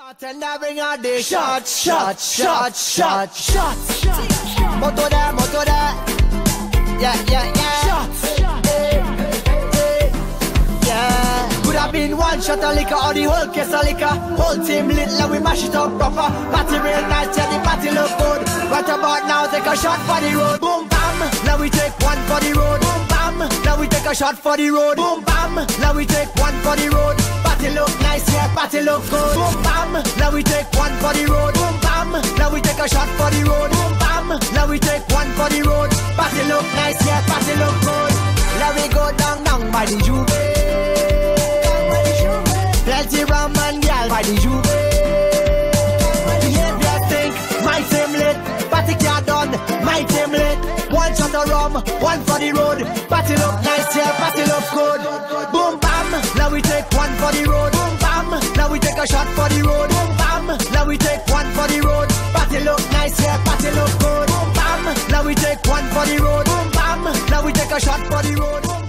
Bartender bring out the shot, shot, shot, shot, shot. Moto there, moto there. Yeah, yeah, yeah. Shot. Yeah. Could have been one shot of liquor or the whole case of liquor. Whole team lit, like we mash it up proper. Party real nice, yeah, the party look good. Right about now, take a shot for the road. Boom, bam. Now we take one for the road. Boom, bam. Now we take a shot for the road. Boom, bam. Now we take one for the road. Party look nice, yeah, party look good. Boom, bam. Now we take one for the road. Boom, bam. Now we take a shot for the road. Boom, bam. Now we take one for the road. Party look nice, yeah, party look good. Now we go down, down by the juve. Plenty rum and gal by the juve. Behavior think, my team lit. Party car done, my team. One shot of rum, one for the road. Party look nice, yeah, party look good. Boom bam, now we take one for the road. Bam, now we take a shot for the road. Bam, now we take one for the road. Party look nice, yeah, party look good. Bam, now we take one for the road. Bam, now we take a shot for the road.